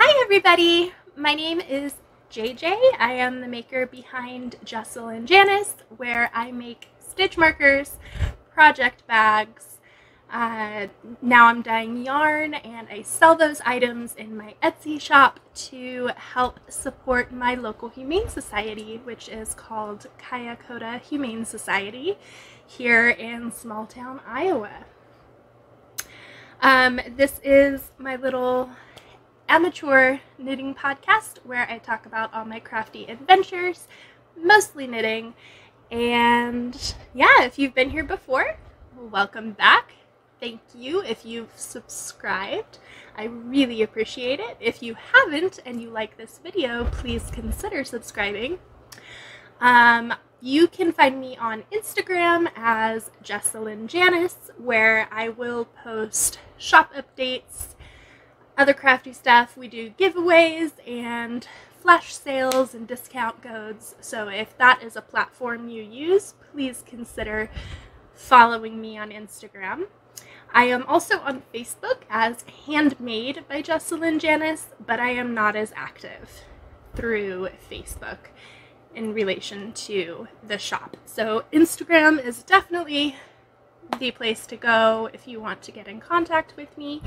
Hi everybody! My name is JJ. I am the maker behind Jessalyn Janice, where I make stitch markers, project bags. Uh, now I'm dyeing yarn and I sell those items in my Etsy shop to help support my local Humane Society, which is called Kiya Koda Humane Society here in small town Iowa. Um, this is my little amateur knitting podcast where I talk about all my crafty adventures, mostly knitting. And yeah, if you've been here before, welcome back. Thank you if you've subscribed. I really appreciate it. If you haven't and you like this video, please consider subscribing. Um, you can find me on Instagram as Jessalyn Janice, where I will post shop updates, other crafty stuff. We do giveaways and flash sales and discount codes. So if that is a platform you use, please consider following me on Instagram. I am also on Facebook as Handmade by Jessalyn Janice, but I am not as active through Facebook in relation to the shop. So Instagram is definitely the place to go if you want to get in contact with me.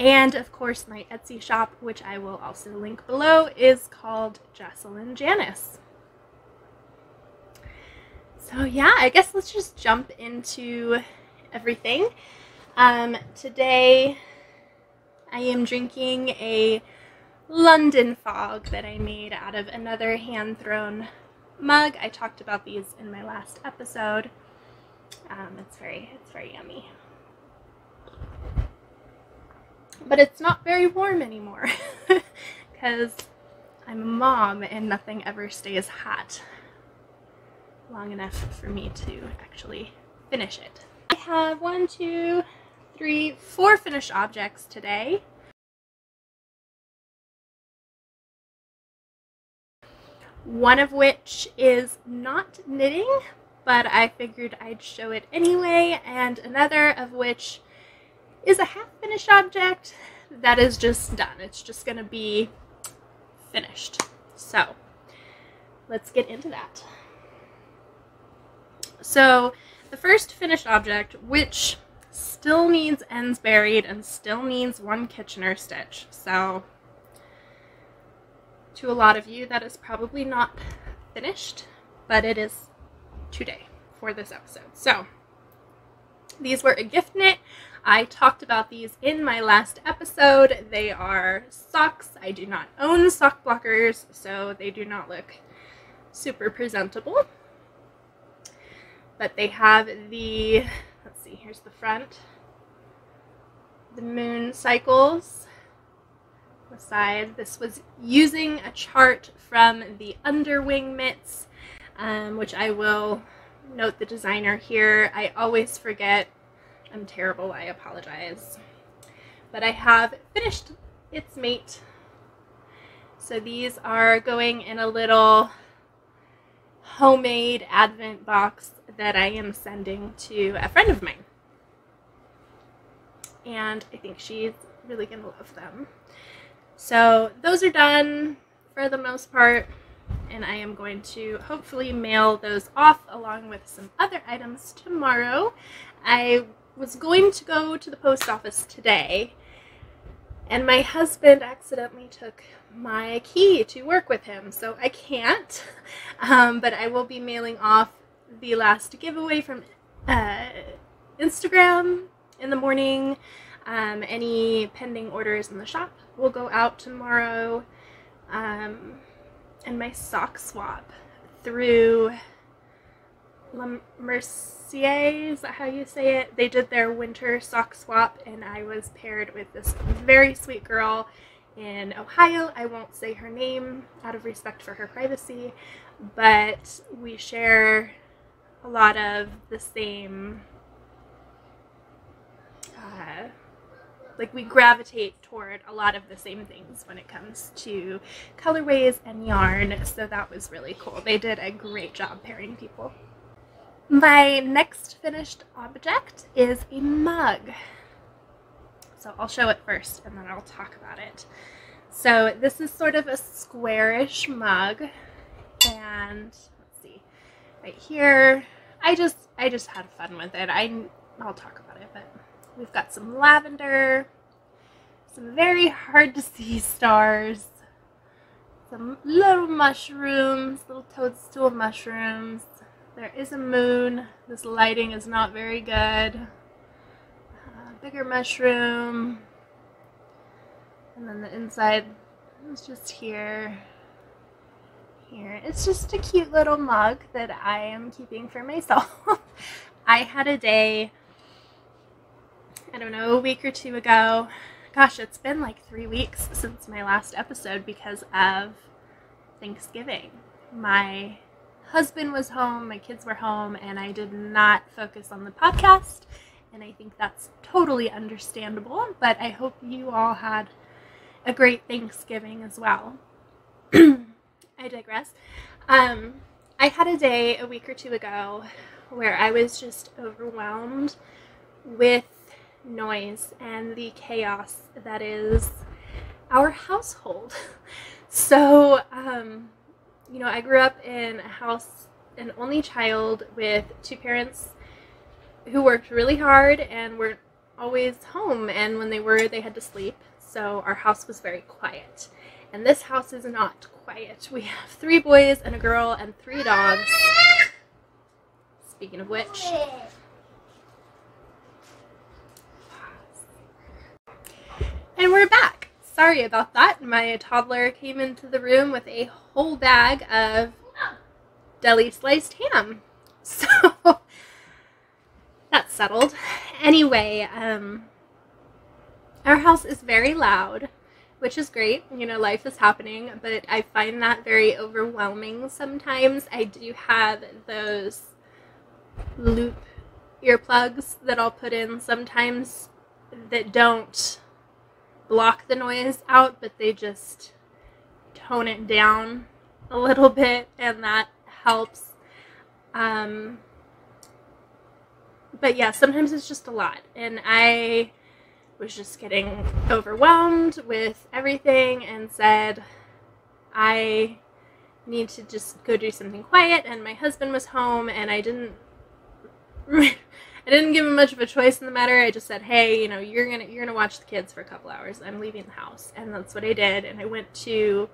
And of course, my Etsy shop, which I will also link below, is called Jessalyn Janice. So yeah, I guess let's just jump into everything. Um, today, I am drinking a London fog that I made out of another hand-thrown mug. I talked about these in my last episode. Um, it's very, it's very yummy. But it's not very warm anymore because I'm a mom and nothing ever stays hot long enough for me to actually finish it. I have one, two, three, four finished objects today. One of which is not knitting, but I figured I'd show it anyway, and another of which is a half finished object that is just done. It's just going to be finished. So let's get into that. So the first finished object, which still needs ends buried and still needs one Kitchener stitch. So to a lot of you, that is probably not finished, but it is today for this episode. So these were a gift knit. I talked about these in my last episode. They are socks. I do not own sock blockers, so they do not look super presentable. But they have the, let's see, here's the front. The moon cycles. The side. This was using a chart from the Underwing mitts, um, which I will note the designer here. I always forget I'm terrible, I apologize. But I have finished its mate. So these are going in a little homemade advent box that I am sending to a friend of mine. And I think she's really going to love them. So those are done for the most part and I am going to hopefully mail those off along with some other items tomorrow. I was going to go to the post office today, and my husband accidentally took my key to work with him, so I can't. Um, but I will be mailing off the last giveaway from uh, Instagram in the morning. Um, any pending orders in the shop will go out tomorrow. Um, and my sock swap through La Mercier, is that how you say it? They did their winter sock swap, and I was paired with this very sweet girl in Ohio. I won't say her name out of respect for her privacy, but we share a lot of the same. Uh, like we gravitate toward a lot of the same things when it comes to colorways and yarn so that was really cool they did a great job pairing people my next finished object is a mug. So I'll show it first and then I'll talk about it. So this is sort of a squarish mug. And let's see, right here, I just I just had fun with it. I I'll talk about it, but we've got some lavender, some very hard to see stars, some little mushrooms, little toadstool mushrooms. There is a moon. This lighting is not very good. Uh, bigger mushroom. And then the inside is just here. Here. It's just a cute little mug that I am keeping for myself. I had a day, I don't know, a week or two ago gosh, it's been like three weeks since my last episode because of Thanksgiving. My husband was home, my kids were home, and I did not focus on the podcast. And I think that's totally understandable, but I hope you all had a great Thanksgiving as well. I digress. Um, I had a day a week or two ago where I was just overwhelmed with noise and the chaos that is our household. So, um, you know, I grew up in a house, an only child with two parents who worked really hard and were always home. And when they were, they had to sleep. So our house was very quiet. And this house is not quiet. We have three boys and a girl and three dogs. Speaking of which, And we're back. Sorry about that. My toddler came into the room with a whole bag of deli sliced ham. So that's settled. Anyway, um, our house is very loud, which is great. You know, life is happening, but I find that very overwhelming sometimes. I do have those loop earplugs that I'll put in sometimes that don't block the noise out, but they just tone it down a little bit, and that helps. Um, but yeah, sometimes it's just a lot, and I was just getting overwhelmed with everything and said, I need to just go do something quiet. And my husband was home, and I didn't I didn't give him much of a choice in the matter. I just said, "Hey, you know, you're gonna you're gonna watch the kids for a couple hours. I'm leaving the house," and that's what I did. And I went to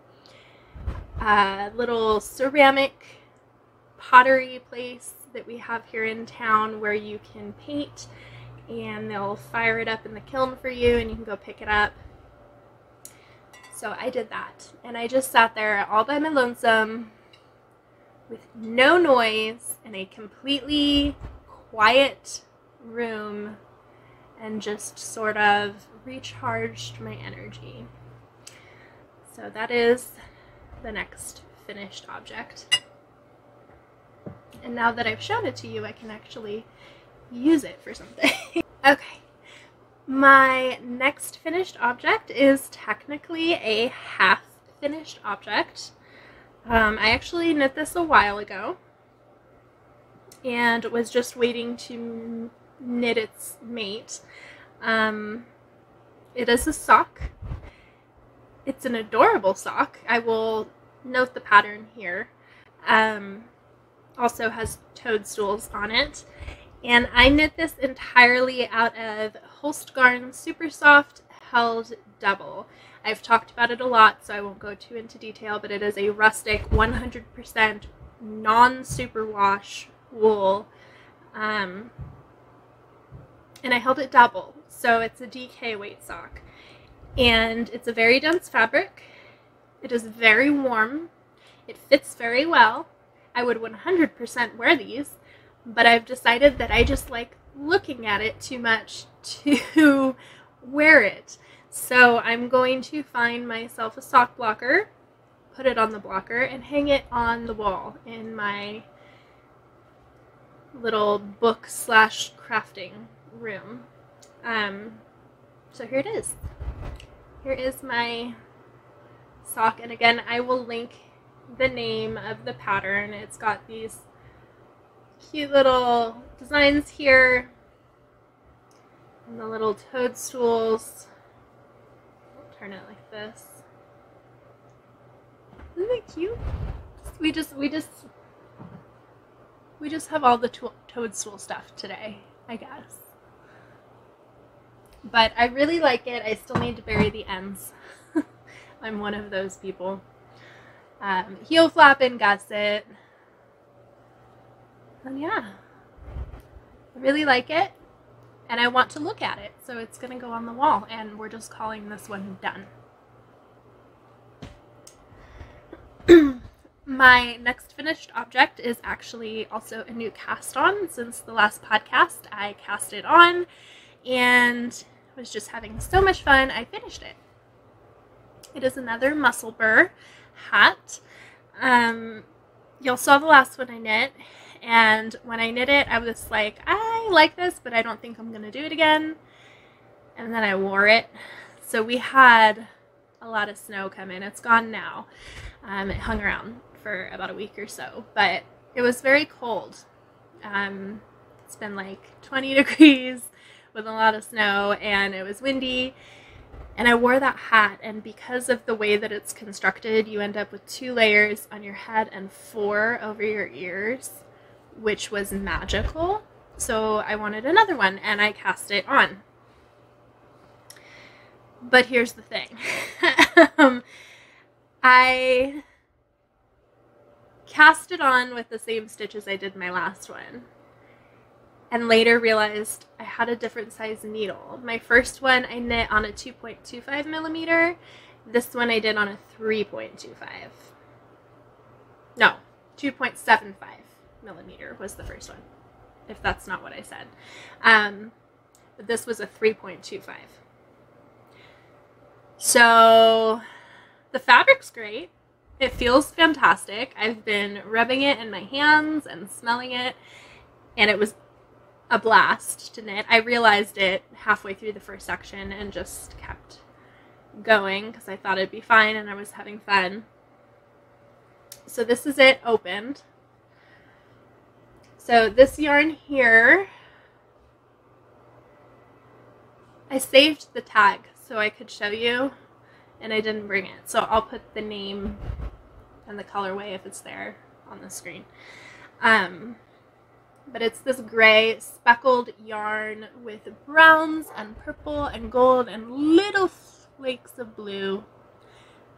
a little ceramic pottery place that we have here in town where you can paint, and they'll fire it up in the kiln for you, and you can go pick it up. So I did that, and I just sat there all by my lonesome with no noise and a completely quiet room and just sort of recharged my energy. So that is the next finished object. And now that I've shown it to you, I can actually use it for something. okay. My next finished object is technically a half finished object. Um, I actually knit this a while ago and was just waiting to knit its mate. Um, it is a sock. It's an adorable sock. I will note the pattern here. Um, also has toadstools on it. And I knit this entirely out of Holstgarn Super Soft Held Double. I've talked about it a lot, so I won't go too into detail, but it is a rustic 100% non-superwash wool. Um, and I held it double. So it's a DK weight sock. And it's a very dense fabric. It is very warm. It fits very well. I would 100% wear these, but I've decided that I just like looking at it too much to wear it. So I'm going to find myself a sock blocker, put it on the blocker, and hang it on the wall in my little book slash crafting room. Um, so here it is. Here is my sock, and again, I will link the name of the pattern. It's got these cute little designs here, and the little toadstools. I'll turn it like this. Isn't it cute? We just we just we just have all the to- toadstool stuff today, I guess. But I really like it. I still need to bury the ends. I'm one of those people. Um, heel flap and gusset. And yeah, I really like it. And I want to look at it. So it's going to go on the wall. And we're just calling this one done. My next finished object is actually also a new cast on. Since the last podcast, I cast it on and was just having so much fun, I finished it. It is another Musselburgh hat. Um, y'all saw the last one I knit, and when I knit it, I was like, I like this, but I don't think I'm going to do it again. And then I wore it. So we had a lot of snow come in. It's gone now. Um, it hung around for about a week or so, but it was very cold. Um, it's been like 20 degrees with a lot of snow, and it was windy. And I wore that hat, and because of the way that it's constructed, you end up with two layers on your head and four over your ears, which was magical. So I wanted another one, and I cast it on. But here's the thing um, I cast it on with the same stitches I did my last one and later realized I had a different size needle. My first one I knit on a 2.25 millimeter. This one I did on a 3.25. No, 2.75 millimeter was the first one, if that's not what I said. Um, but this was a 3.25. So the fabric's great. It feels fantastic. I've been rubbing it in my hands and smelling it, and it was a blast to knit. I realized it halfway through the first section and just kept going because I thought it'd be fine and I was having fun. So this is it opened. So this yarn here, I saved the tag so I could show you and I didn't bring it. So I'll put the name and the colorway if it's there on the screen. Um, but it's this gray speckled yarn with browns and purple and gold and little flakes of blue.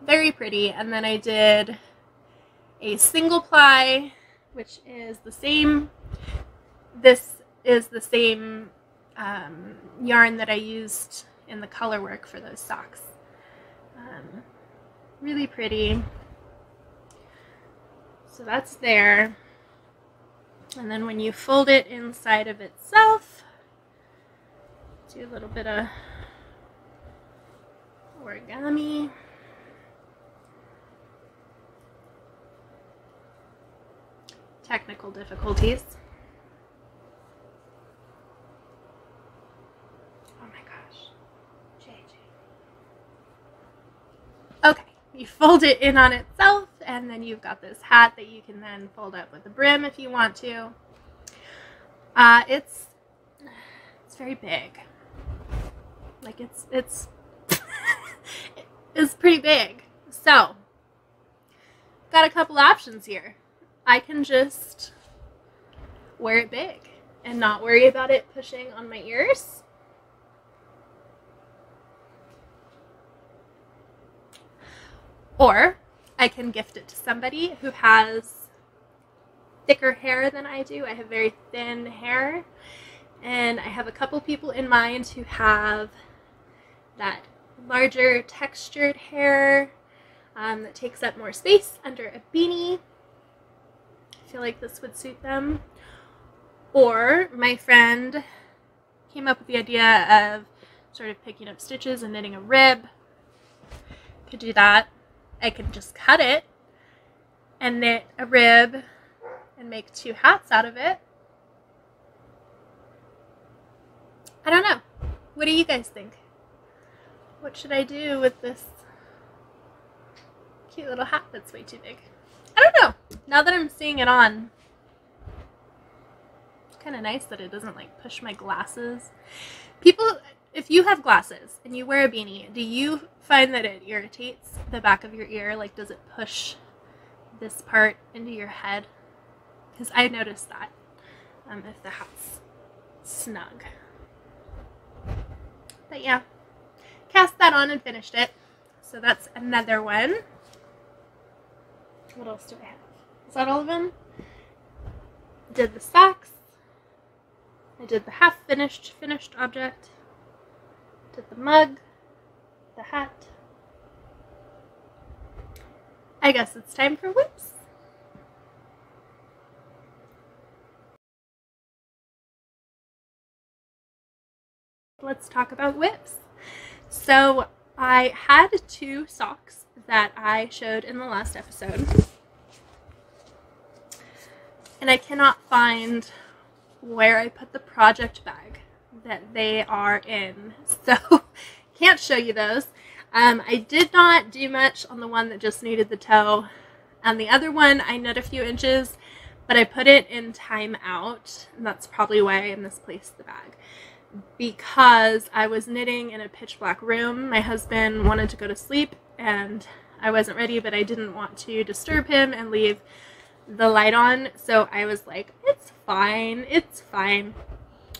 Very pretty. And then I did a single ply, which is the same. This is the same um, yarn that I used in the color work for those socks. Um, really pretty. So that's there. And then when you fold it inside of itself, do a little bit of origami. Technical difficulties. Oh my gosh. JJ. Okay, you fold it in on itself and then you've got this hat that you can then fold up with a brim if you want to. Uh, it's it's very big. Like it's it's it's pretty big. So got a couple options here. I can just wear it big and not worry about it pushing on my ears. Or I can gift it to somebody who has thicker hair than I do. I have very thin hair. And I have a couple people in mind who have that larger textured hair um, that takes up more space under a beanie. I feel like this would suit them. Or my friend came up with the idea of sort of picking up stitches and knitting a rib. Could do that. I could just cut it and knit a rib and make two hats out of it. I don't know. What do you guys think? What should I do with this cute little hat that's way too big? I don't know. Now that I'm seeing it on, it's kind of nice that it doesn't like push my glasses. People, if you have glasses and you wear a beanie, do you find that it irritates the back of your ear? Like, does it push this part into your head because I noticed that um, if the hat's snug. But yeah, cast that on and finished it. So that's another one. What else do I have? Is that all of them? Did the socks. I did the half finished finished object. Did the mug, the hat. I guess it's time for WIPs. Let's talk about WIPs. So I had two socks that I showed in the last episode. And I cannot find where I put the project bag that they are in. So can't show you those. Um, I did not do much on the one that just needed the toe. And the other one, I knit a few inches, but I put it in timeout. And that's probably why I misplaced the bag. Because I was knitting in a pitch black room. My husband wanted to go to sleep and I wasn't ready, but I didn't want to disturb him and leave the light on. So I was like, it's fine. It's fine.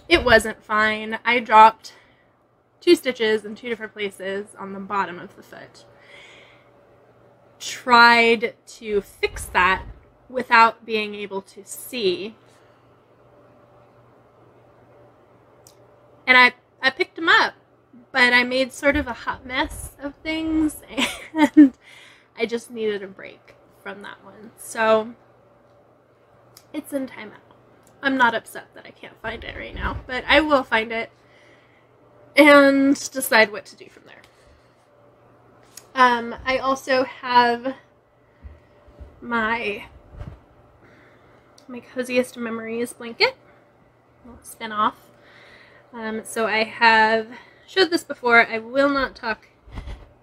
It wasn't fine. I dropped two stitches in two different places on the bottom of the foot. Tried to fix that without being able to see. And I, I picked them up, but I made sort of a hot mess of things and I just needed a break from that one. So it's in timeout. I'm not upset that I can't find it right now, but I will find it and decide what to do from there. Um, I also have my my coziest memories blanket. Spin off. Um, so I have showed this before. I will not talk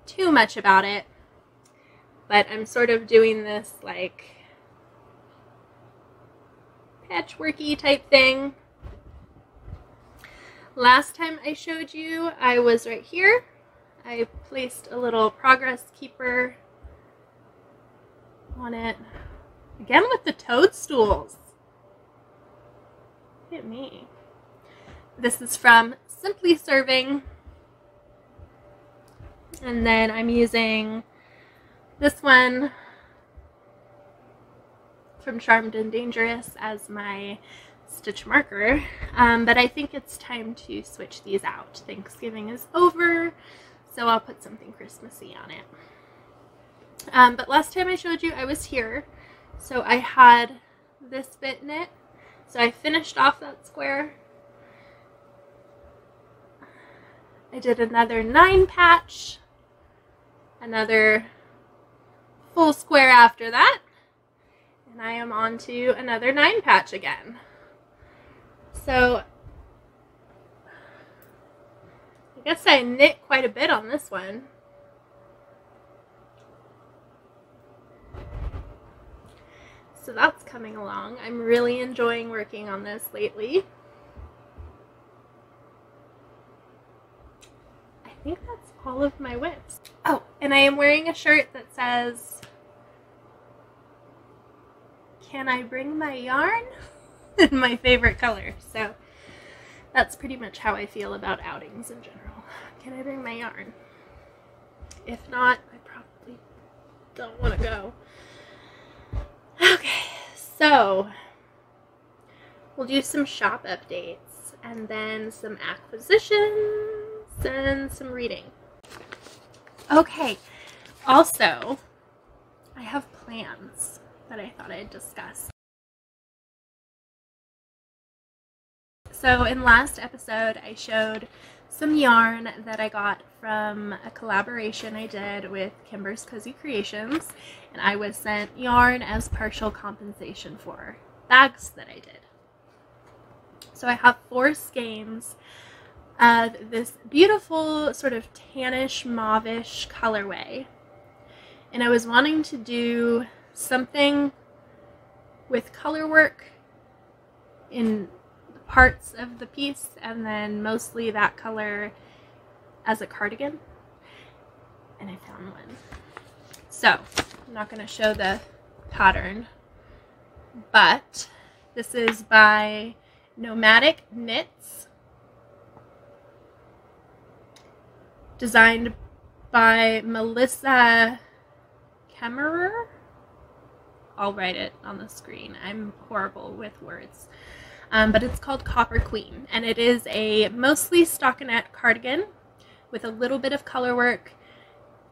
too much about it, but I'm sort of doing this like patchworky type thing. Last time I showed you, I was right here. I placed a little progress keeper on it. Again with the toadstools. Look at me. This is from Simply Serving. And then I'm using this one from Charmed and Dangerous as my stitch marker. Um, but I think it's time to switch these out. Thanksgiving is over, so I'll put something Christmassy on it. Um, but last time I showed you, I was here. So I had this bit knit. So I finished off that square. I did another nine patch, another full square after that. And I am on to another nine patch again. So I guess I knit quite a bit on this one. So that's coming along. I'm really enjoying working on this lately. I think that's all of my WIPs. Oh, and I am wearing a shirt that says can I bring my yarn? in my favorite color. So that's pretty much how I feel about outings in general. Can I bring my yarn? If not, I probably don't want to go. Okay, so we'll do some shop updates and then some acquisitions and some reading. Okay, also, I have plans that I thought I'd discuss. So in last episode, I showed some yarn that I got from a collaboration I did with Kimber's Cozy Creations, and I was sent yarn as partial compensation for bags that I did. So I have four skeins of this beautiful sort of tannish mauvish colorway. And I was wanting to do something with color work in the parts of the piece and then mostly that color as a cardigan. And I found one. So, I'm not going to show the pattern, but this is by Nomadic Knits, designed by Melissa Kemmerer. I'll write it on the screen. I'm horrible with words. Um, but it's called Copper Queen, and it is a mostly stockinette cardigan with a little bit of color work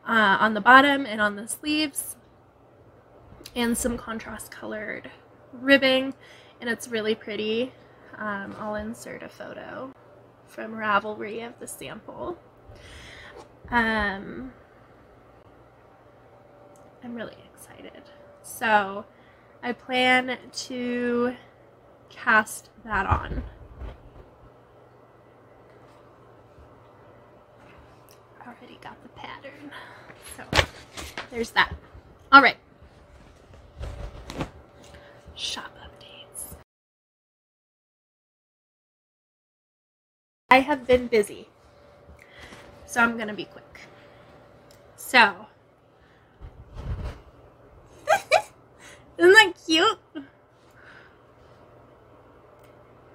uh, on the bottom and on the sleeves, and some contrast colored ribbing, and it's really pretty. Um, I'll insert a photo from Ravelry of the sample. Um, I'm really excited. So I plan to cast that on. Already got the pattern. So there's that. All right. Shop updates. I have been busy. So I'm going to be quick. So Isn't that cute?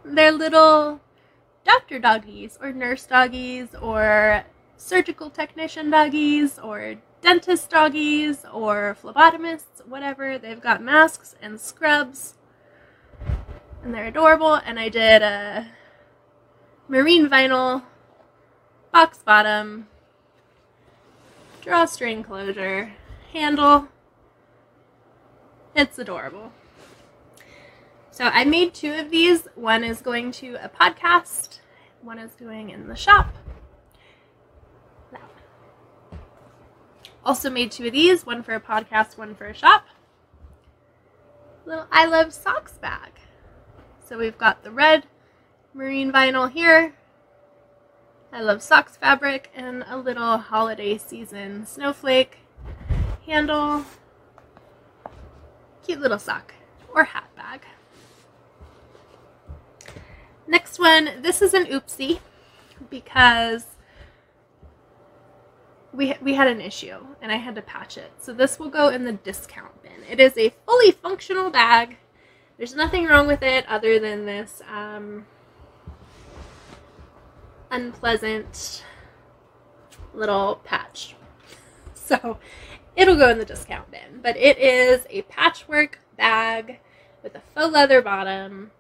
They're little doctor doggies or nurse doggies or surgical technician doggies or dentist doggies or phlebotomists, whatever. They've got masks and scrubs and they're adorable. And I did a marine vinyl box bottom drawstring closure handle it's adorable. So I made two of these. One is going to a podcast, one is going in the shop. Also made two of these, one for a podcast, one for a shop. Little I Love Socks bag. So we've got the red marine vinyl here. I love socks fabric and a little holiday season snowflake handle cute little sock or hat bag. Next one, this is an oopsie because we, we had an issue and I had to patch it. So this will go in the discount bin. It is a fully functional bag. There's nothing wrong with it other than this um, unpleasant little patch. So it'll go in the discount bin. But it is a patchwork bag with a faux leather bottom,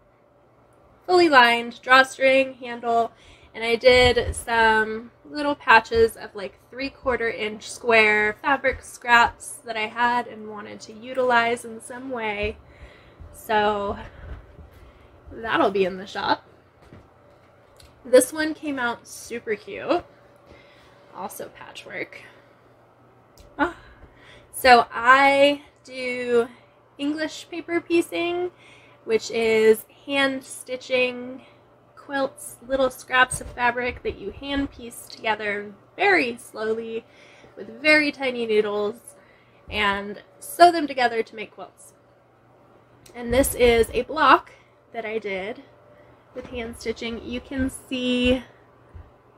fully lined drawstring handle, and I did some little patches of like three quarter inch square fabric scraps that I had and wanted to utilize in some way. So that'll be in the shop. This one came out super cute. Also patchwork. So I do English paper piecing, which is hand stitching quilts, little scraps of fabric that you hand piece together very slowly with very tiny needles and sew them together to make quilts. And this is a block that I did with hand stitching. You can see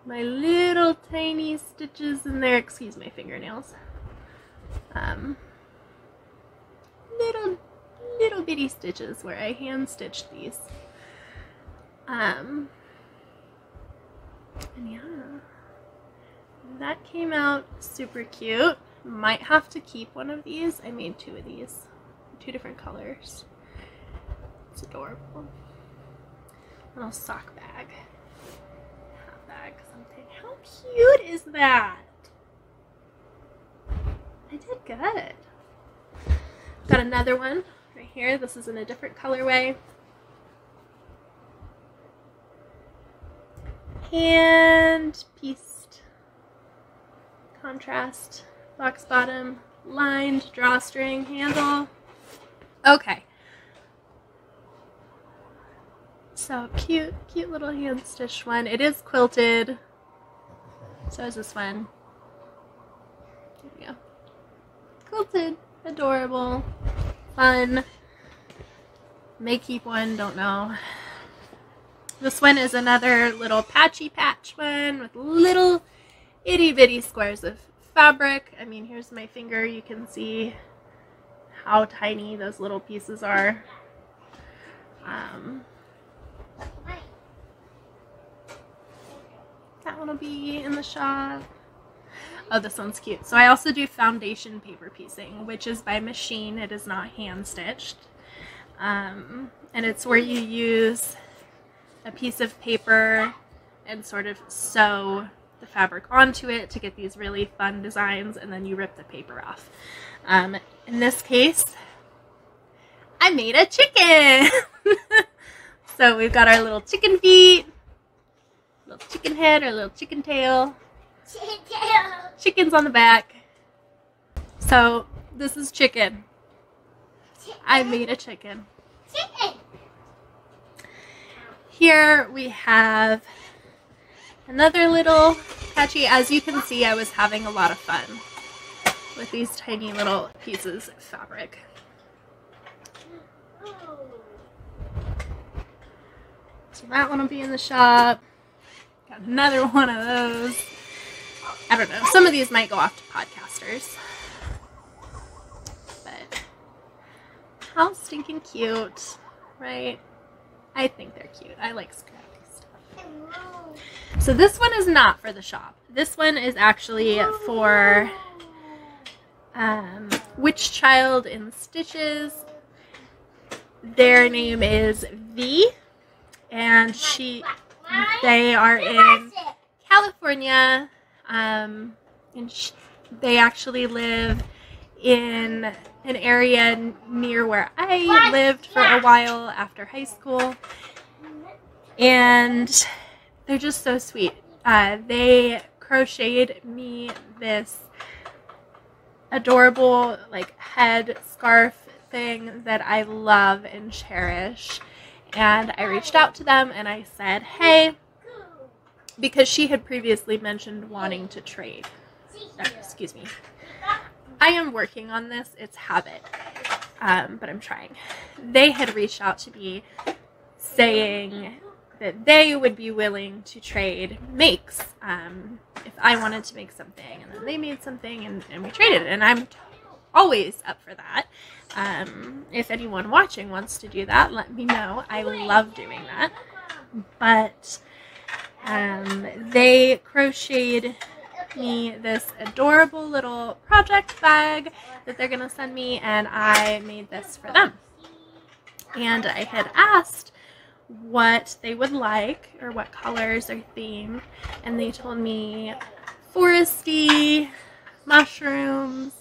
my little tiny stitches in there. Excuse my fingernails um, little little bitty stitches where I hand stitched these. Um, and yeah, that came out super cute. Might have to keep one of these. I made two of these, two different colors. It's adorable. Little sock bag. Hat bag, something. How cute is that? I did good. Got another one right here. This is in a different colorway. Hand pieced contrast box bottom lined drawstring handle. Okay. So cute, cute little hand stitched one. It is quilted. So is this one. Quilted, adorable, fun. May keep one, don't know. This one is another little patchy patch one with little itty bitty squares of fabric. I mean, here's my finger. You can see how tiny those little pieces are. Um, that one will be in the shop. Oh, this one's cute. So I also do foundation paper piecing, which is by machine. It is not hand stitched. Um, and it's where you use a piece of paper and sort of sew the fabric onto it to get these really fun designs and then you rip the paper off. Um, in this case, I made a chicken! so we've got our little chicken feet, little chicken head, or little chicken tail, chickens on the back. So this is chicken. I made a chicken. Here we have another little patchy. As you can see, I was having a lot of fun with these tiny little pieces of fabric. So that one will be in the shop. Got another one of those. I don't know. Some of these might go off to podcasters. But how stinking cute, right? I think they're cute. I like scrappy stuff. So this one is not for the shop. This one is actually for um, Witch Child in Stitches. Their name is V, and she they are in California. Um, and sh- they actually live in an area near where I lived for a while after high school. And they're just so sweet. Uh, they crocheted me this adorable like head scarf thing that I love and cherish. And I reached out to them and I said, hey, because she had previously mentioned wanting to trade. Excuse me. I am working on this. It's habit, um, but I'm trying. They had reached out to me saying that they would be willing to trade makes um, if I wanted to make something, and then they made something, and, and we traded. And I'm always up for that. Um, if anyone watching wants to do that, let me know. I love doing that. But um, they crocheted me this adorable little project bag that they're going to send me, and I made this for them. And I had asked what they would like or what colors or theme, and they told me foresty, mushrooms,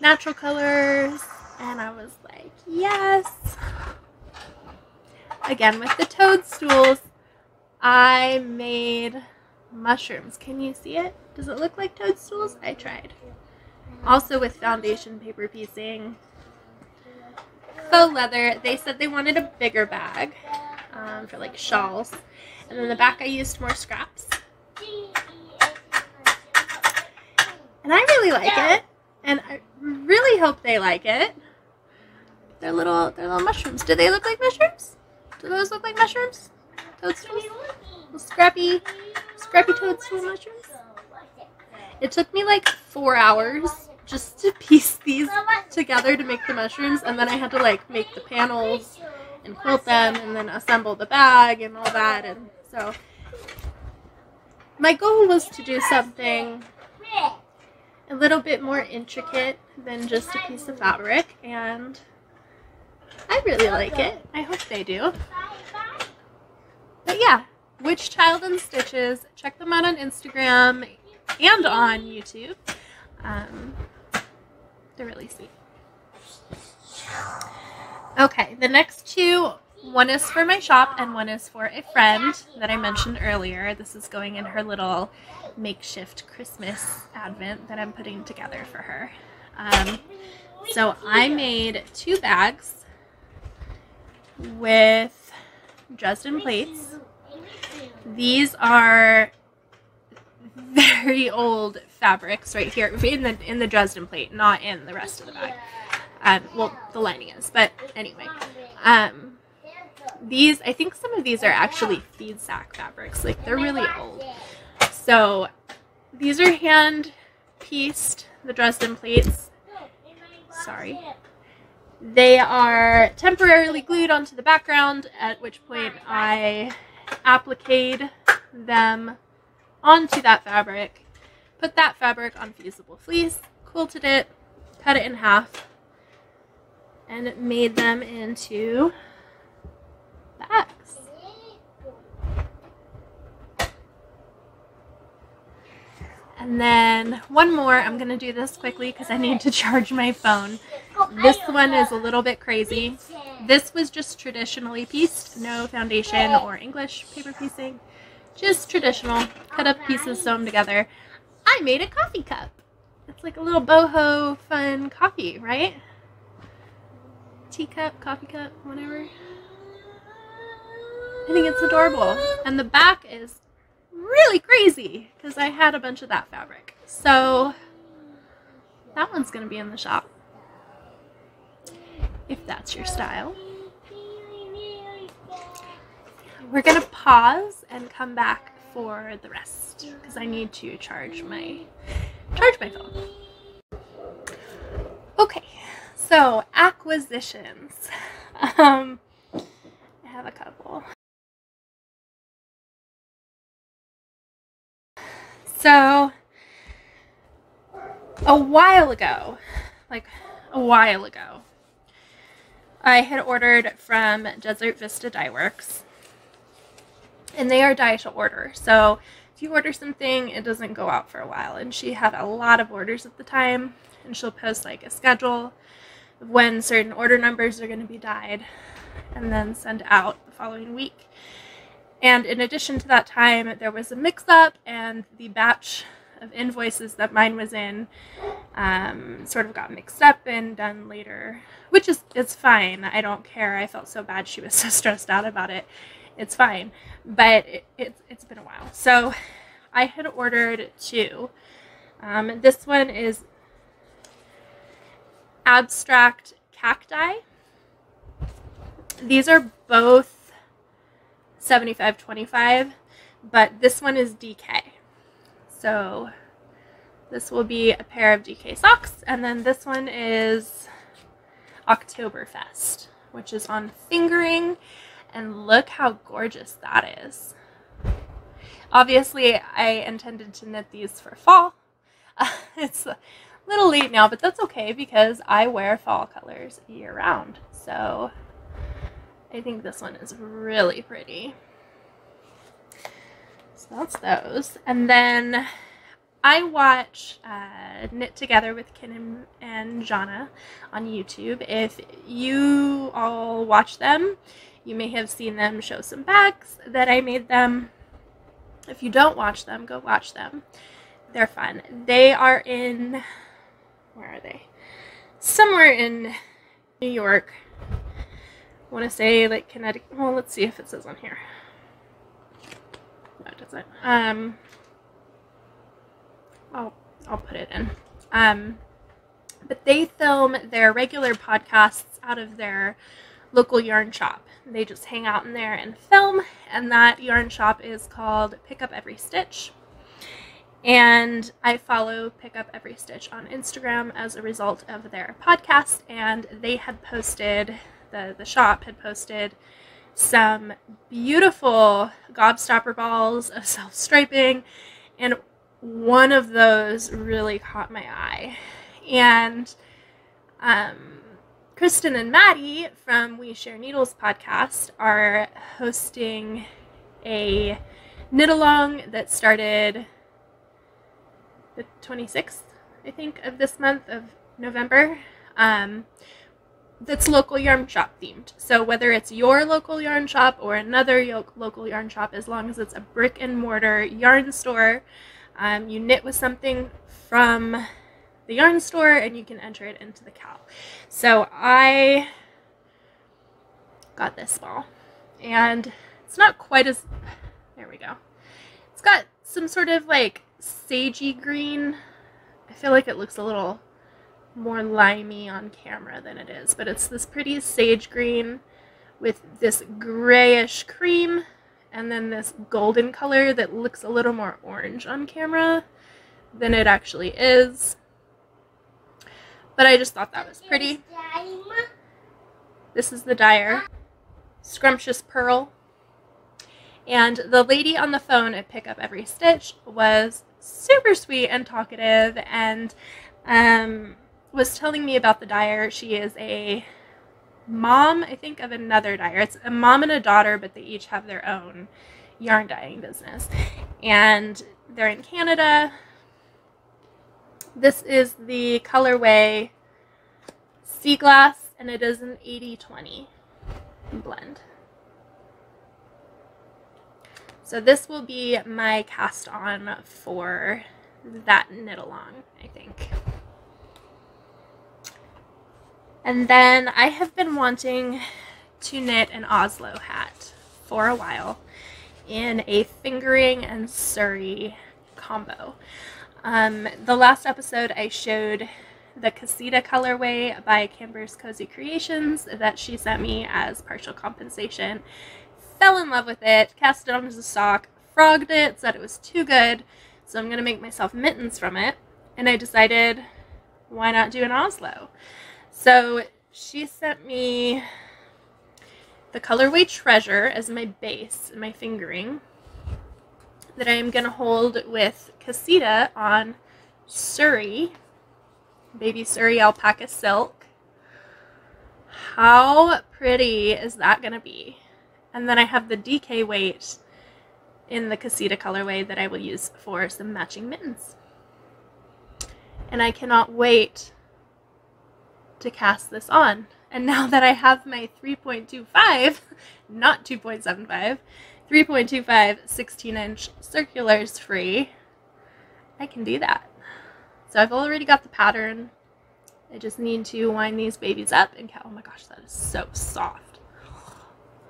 natural colors, and I was like, yes. Again, with the toadstools, I made mushrooms. Can you see it? Does it look like toadstools? I tried. Also with foundation paper piecing. Faux leather. They said they wanted a bigger bag um, for like shawls. And then the back I used more scraps. And I really like it. And I really hope they like it. They're little, they're little mushrooms. Do they look like mushrooms? Do those look like mushrooms? Toadstools? Scrappy, scrappy toadstool mushrooms? It took me like four hours just to piece these together to make the mushrooms. And then I had to like make the panels and quilt them and then assemble the bag and all that. And so my goal was to do something a little bit more intricate than just a piece of fabric. And I really like it. I hope they do. But yeah, Witch Child in Stitches. Check them out on Instagram and on YouTube. Um, they're really sweet. Okay, the next two, one is for my shop and one is for a friend that I mentioned earlier. This is going in her little makeshift Christmas advent that I'm putting together for her. Um, so I made two bags with Dresden plates. These are very old fabrics right here in the in the Dresden plate, not in the rest of the bag. Um, well, the lining is, but anyway. Um, these, I think some of these are actually feed sack fabrics. Like they're really old. So these are hand pieced, the Dresden plates. Sorry. They are temporarily glued onto the background, at which point I applique them onto that fabric, put that fabric on fusible fleece, quilted it, cut it in half, and made them into bags. And then one more, I'm going to do this quickly because I need to charge my phone. This one is a little bit crazy. This was just traditionally pieced, no foundation or English paper piecing. Just traditional, cut up pieces, sew them together. I made a coffee cup. It's like a little boho fun coffee, right? Teacup, coffee cup, whatever. I think it's adorable. And the back is really crazy because I had a bunch of that fabric. So that one's going to be in the shop. If that's your style. We're going to pause and come back for the rest because I need to charge my charge my phone. Okay. So, acquisitions. Um I have a couple. So, a while ago, like a while ago, I had ordered from Desert Vista Dye Works. And they are dye to order. So, if you order something, it doesn't go out for a while. And she had a lot of orders at the time. And she'll post like a schedule of when certain order numbers are going to be dyed and then send out the following week. And in addition to that time, there was a mix up, and the batch of invoices that mine was in um, sort of got mixed up and done later, which is it's fine. I don't care. I felt so bad. She was so stressed out about it. It's fine, but it, it, it's been a while. So I had ordered two. Um, this one is abstract cacti. These are both 7525, but this one is DK. So this will be a pair of DK socks, and then this one is Oktoberfest, which is on fingering, and look how gorgeous that is. Obviously, I intended to knit these for fall. Uh, it's a little late now, but that's okay because I wear fall colors year round. So I think this one is really pretty. So that's those. And then I watch uh, Knit Together with Kim and Jonna on YouTube. If you all watch them, you may have seen them show some bags that I made them. If you don't watch them, go watch them. They're fun. They are in, where are they? Somewhere in New York I want to say like Connecticut. Well, let's see if it says on here. No, it doesn't. Um, I'll I'll put it in. Um, but they film their regular podcasts out of their local yarn shop. They just hang out in there and film, and that yarn shop is called Pick Up Every Stitch. And I follow Pick Up Every Stitch on Instagram as a result of their podcast, and they had posted the, the shop had posted some beautiful gobstopper balls of self striping, and one of those really caught my eye. And um, Kristen and Maddie from We Share Needles podcast are hosting a knit along that started the 26th, I think, of this month of November. Um, that's local yarn shop themed. So whether it's your local yarn shop or another local yarn shop, as long as it's a brick and mortar yarn store, um, you knit with something from the yarn store and you can enter it into the KAL. So I got this ball and it's not quite as, there we go. It's got some sort of like sagey green. I feel like it looks a little more limey on camera than it is, but it's this pretty sage green with this grayish cream and then this golden color that looks a little more orange on camera than it actually is. But I just thought that was pretty. This is the dyer. Scrumptious Pearl. And the lady on the phone at Pick Up Every Stitch was super sweet and talkative and um, was telling me about the dyer. She is a mom, I think, of another dyer. It's a mom and a daughter, but they each have their own yarn dyeing business. And they're in Canada. This is the colorway Sea Glass, and it is an 80 20 blend. So this will be my cast on for that knit along, I think. And then I have been wanting to knit an Oslo hat for a while in a fingering and Suri combo. Um, the last episode I showed the Casita colorway by Kimber's Cozy Creations that she sent me as partial compensation fell in love with it, cast it on as a sock, frogged it, said it was too good, so I'm to make myself mittens from it. And I decided, why not do an Oslo? So she sent me the colorway Treasure as my base, and my fingering, that I am going to hold with Casita on Suri, baby Suri alpaca silk. How pretty is that going to be? And then I have the DK weight in the Casita colorway that I will use for some matching mittens. And I cannot wait to cast this on. And now that I have my 3.25, not 2.75, 3.25 16 inch circulars free, I can do that. So I've already got the pattern. I just need to wind these babies up and oh my gosh, that is so soft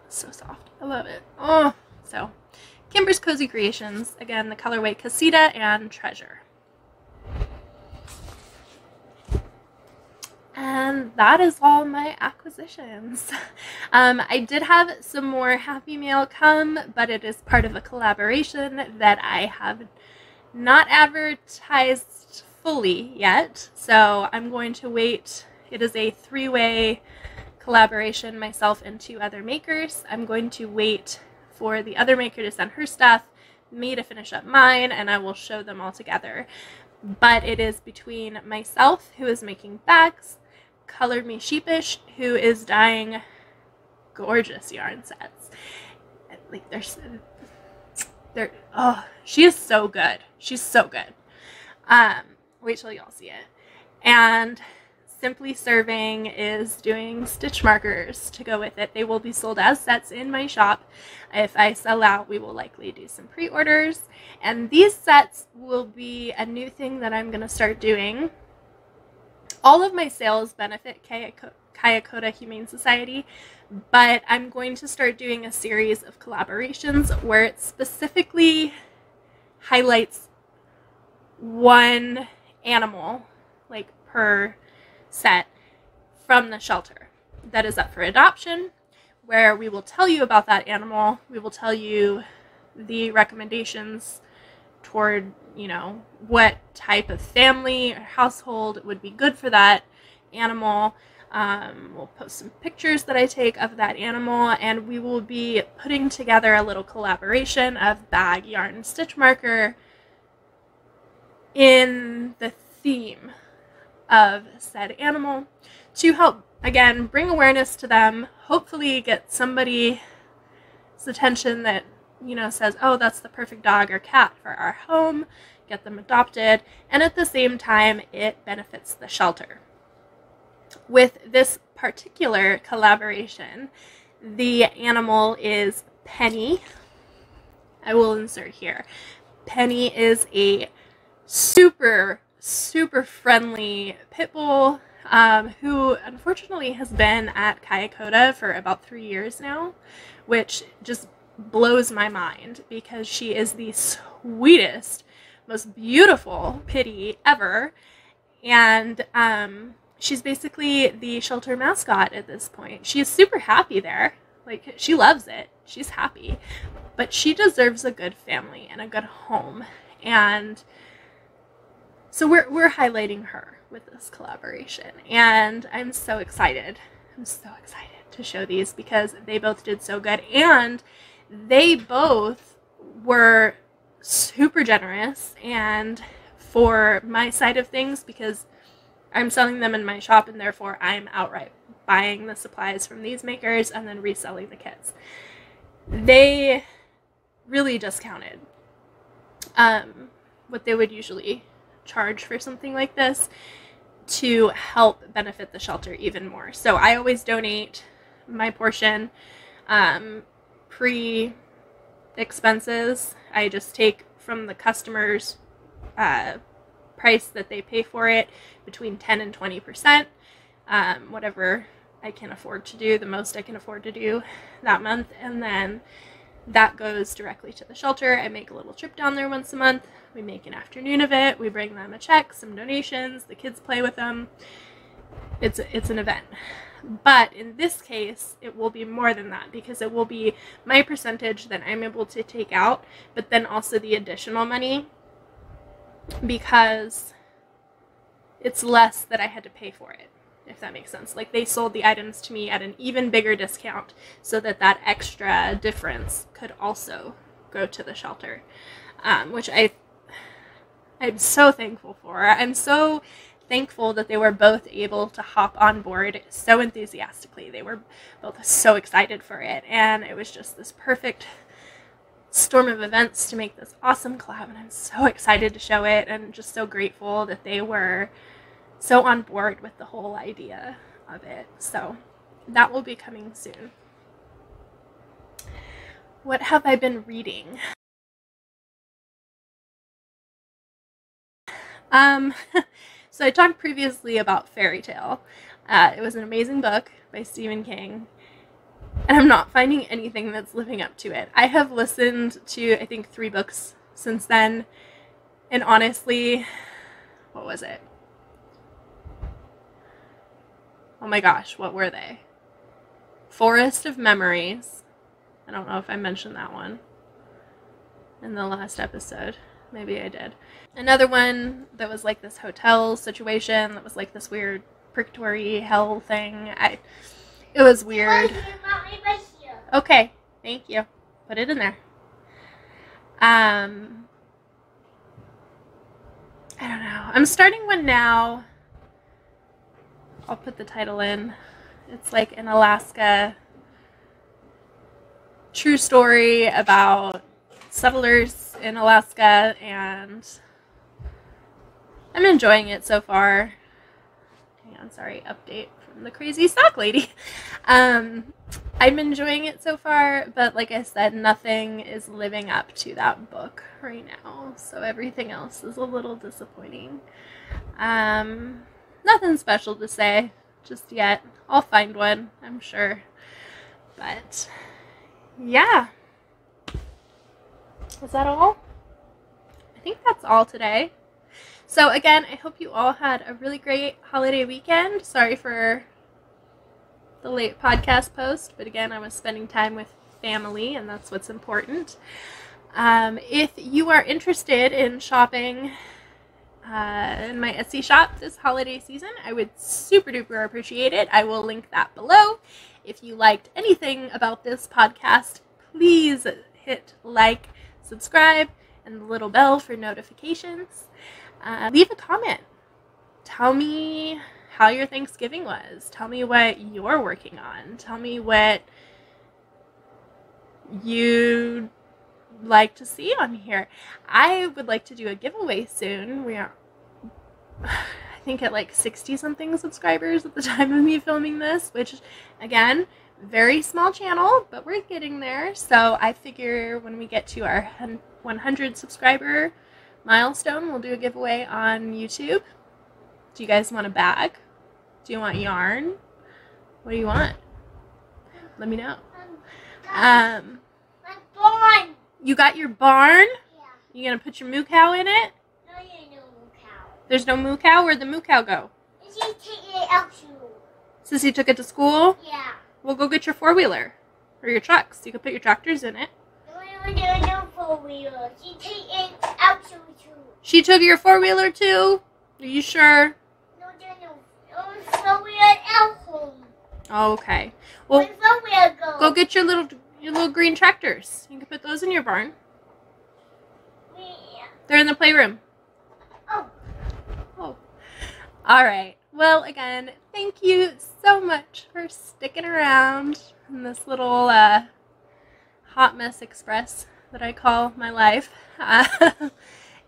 so soft. I love it. Oh, so Kimber's Cozy Creations. Again, the colorway Casita and Treasure. And that is all my acquisitions. Um, I did have some more Happy Mail come, but it is part of a collaboration that I have not advertised fully yet. So I'm going to wait. It is a three way collaboration, myself and two other makers. I'm going to wait for the other maker to send her stuff, me to finish up mine, and I will show them all together. But it is between myself, who is making bags, Colored Me Sheepish, who is dyeing gorgeous yarn sets. Like there's they're oh she is so good. She's so good. Um wait till y'all see it. And Simply Serving is doing stitch markers to go with it. They will be sold as sets in my shop. If I sell out, we will likely do some pre-orders. And these sets will be a new thing that I'm going to start doing. All of my sales benefit Kiya Koda Humane Society, but I'm going to start doing a series of collaborations where it specifically highlights one animal, like per set from the shelter that is up for adoption, where we will tell you about that animal. We will tell you the recommendations toward, you know, what type of family or household would be good for that animal. Um, we'll post some pictures that I take of that animal, and we will be putting together a little collaboration of bag, yarn, and stitch marker in the theme of said animal to help, again, bring awareness to them, hopefully get somebody's attention that, you know, says, oh, that's the perfect dog or cat for our home, get them adopted, and at the same time, it benefits the shelter. With this particular collaboration, the animal is Penny. I will insert here. Penny is a super super friendly pit bull um, who unfortunately has been at Kiya Koda for about three years now, which just blows my mind because she is the sweetest, most beautiful pity ever. And um, she's basically the shelter mascot at this point. She is super happy there. Like, she loves it. She's happy. But she deserves a good family and a good home. And so we're we're highlighting her with this collaboration, and I'm so excited. I'm so excited to show these because they both did so good and they both were super generous and for my side of things because I'm selling them in my shop and therefore I'm outright buying the supplies from these makers and then reselling the kits. They really discounted um, what they would usually charge for something like this to help benefit the shelter even more. So I always donate my portion um, pre expenses. I just take from the customer's uh, price that they pay for it between 10 and 20 percent, um, whatever I can afford to do, the most I can afford to do that month, and then that goes directly to the shelter. I make a little trip down there once a month. We make an afternoon of it. We bring them a check, some donations. The kids play with them. It's it's an event. But in this case, it will be more than that because it will be my percentage that I'm able to take out, but then also the additional money because it's less that I had to pay for it, if that makes sense. Like they sold the items to me at an even bigger discount so that that extra difference could also go to the shelter, um, which I I'm so thankful for. I'm so thankful that they were both able to hop on board so enthusiastically. They were both so excited for it, and it was just this perfect storm of events to make this awesome collab. And I'm so excited to show it, and just so grateful that they were so on board with the whole idea of it. So that will be coming soon. What have I been reading? Um, so I talked previously about Fairy Tale. Uh, it was an amazing book by Stephen King, and I'm not finding anything that's living up to it. I have listened to I think three books since then, and honestly, what was it? Oh my gosh, what were they? Forest of Memories. I don't know if I mentioned that one in the last episode. Maybe I did. Another one that was like this hotel situation that was like this weird purgatory hell thing. I it was weird. Okay, thank you. Put it in there. Um I don't know. I'm starting one now. I'll put the title in. It's like an Alaska true story about settlers in Alaska, and I'm enjoying it so far. Hang on, sorry, update from the crazy sock lady. Um, I'm enjoying it so far, but like I said, nothing is living up to that book right now. So everything else is a little disappointing. Um, nothing special to say just yet. I'll find one, I'm sure. But yeah. Is that all? I think that's all today. So again, I hope you all had a really great holiday weekend. Sorry for the late podcast post, but again, I was spending time with family, and that's what's important. Um, if you are interested in shopping uh, in my Etsy shop this holiday season, I would super duper appreciate it. I will link that below. If you liked anything about this podcast, please hit like, subscribe, and the little bell for notifications. Uh, leave a comment. Tell me how your Thanksgiving was. Tell me what you're working on. Tell me what you'd like to see on here. I would like to do a giveaway soon. We are, I think, at like 60 something subscribers at the time of me filming this, which, again, very small channel, but we're getting there. So I figure when we get to our 100 subscriber milestone, we'll do a giveaway on YouTube. Do you guys want a bag? Do you want yarn? What do you want? Let me know. Um, My barn. you got your barn? Yeah. You gonna put your moo cow in it? No, you know cow. There's no moo cow. Where'd the moo cow go? Is he taking it out to? Sissy took it to school. Yeah. We'll go get your four wheeler or your trucks. You can put your tractors in it. No, no, four wheelers. He taking out too. She took your four wheeler too. Are you sure? No, no, four wheeler out home. Oh, okay. Well, Where's the wheel go? go get your little your little green tractors. You can put those in your barn. They're in the playroom. Oh. Oh. All right. Well, again, thank you so much for sticking around in this little uh, hot mess express that I call my life. Uh,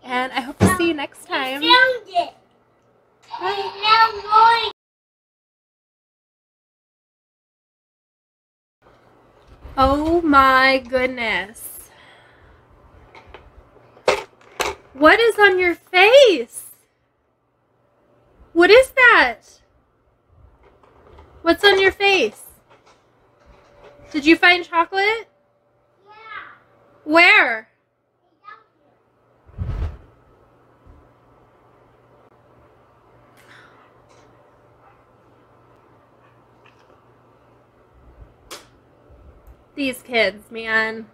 and I hope to see you next time. We found it. And now more. Oh my goodness. What is on your face? What is that? What's on your face? Did you find chocolate? Yeah. Where? These kids, man.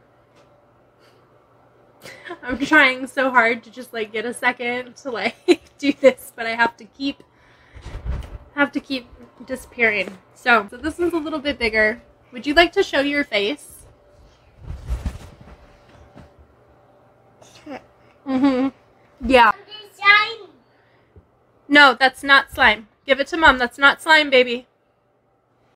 I'm trying so hard to just like get a second to like do this, but I have to keep have to keep disappearing. So, so this one's a little bit bigger. Would you like to show your face? Mm-hmm. Yeah. No, that's not slime. Give it to mom. That's not slime, baby.